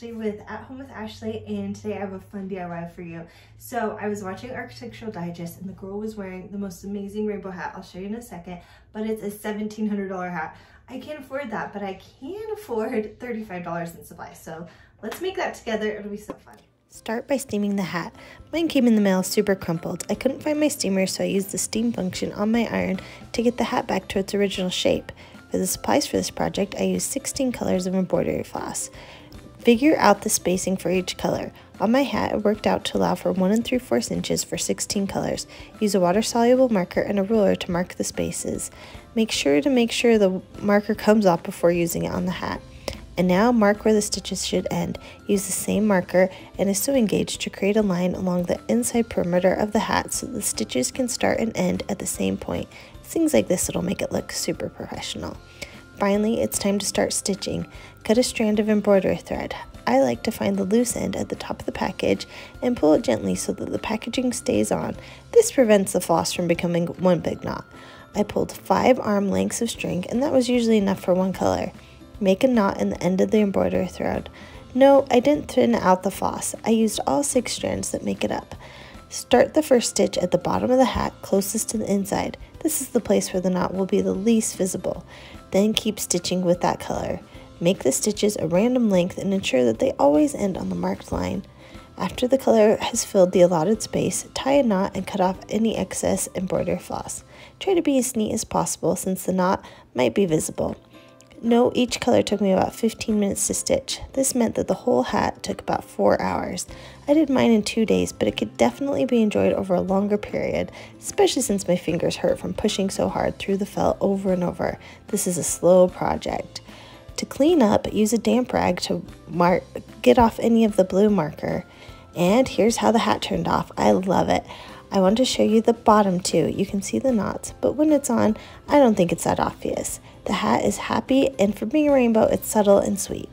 Ashley with At Home with Ashley and today I have a fun DIY for you. So I was watching Architectural Digest and the girl was wearing the most amazing rainbow hat. I'll show you in a second, but it's a $1,700 hat. I can't afford that, but I can afford $35 in supplies. So let's make that together. It'll be so fun. Start by steaming the hat. Mine came in the mail super crumpled. I couldn't find my steamer, so I used the steam function on my iron to get the hat back to its original shape. For the supplies for this project, I used 16 colors of embroidery floss. Figure out the spacing for each color. On my hat, it worked out to allow for 1 and 3 4 inches for 16 colors. Use a water-soluble marker and a ruler to mark the spaces. Make sure to make sure the marker comes off before using it on the hat. And now mark where the stitches should end. Use the same marker and a sewing gauge to create a line along the inside perimeter of the hat so the stitches can start and end at the same point. Things like this it'll make it look super professional. Finally, it's time to start stitching. Cut a strand of embroidery thread. I like to find the loose end at the top of the package and pull it gently so that the packaging stays on. This prevents the floss from becoming one big knot. I pulled five arm lengths of string and that was usually enough for one color. Make a knot in the end of the embroidery thread. No, I didn't thin out the floss. I used all six strands that make it up. Start the first stitch at the bottom of the hat closest to the inside. This is the place where the knot will be the least visible. Then keep stitching with that color. Make the stitches a random length and ensure that they always end on the marked line. After the color has filled the allotted space, tie a knot and cut off any excess embroidery floss. Try to be as neat as possible since the knot might be visible. Note each color took me about 15 minutes to stitch. This meant that the whole hat took about 4 hours. I did mine in 2 days, but it could definitely be enjoyed over a longer period, especially since my fingers hurt from pushing so hard through the felt over and over. This is a slow project. To clean up, use a damp rag to mark, get off any of the blue marker. And here's how the hat turned off. I love it. I want to show you the bottom too. You can see the knots, but when it's on, I don't think it's that obvious. The hat is happy, and for being a rainbow, it's subtle and sweet.